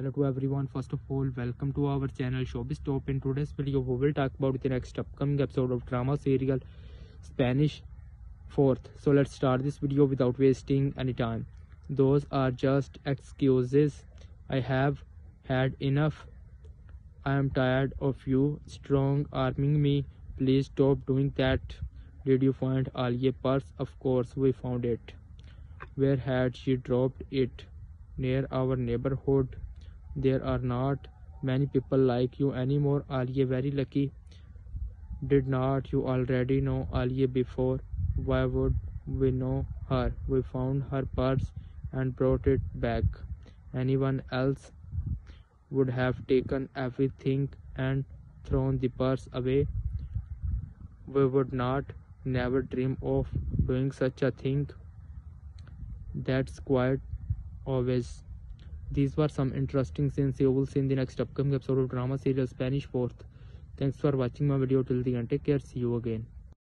hello to everyone. First of all welcome to our channel showbiz top. In today's video we will talk about the next upcoming episode of drama serial spanish fourth. So let's start this video without wasting any time. Those are just excuses i have had enough. I am tired of you strong arming me. Please stop doing that. Did you find Alia purse? Of course we found it. Where had she dropped it? Near our neighborhood there are not many people like you anymore Alia very lucky. Did not you already know Alia before? Why would we know her? We found her purse and brought it back. Anyone else would have taken everything and thrown the purse away. We would not never dream of doing such a thing. That's quite always these were some interesting scenes you will see in the next upcoming episode of drama serial spanish fourth. Thanks for watching my video till the end. Take care. See you again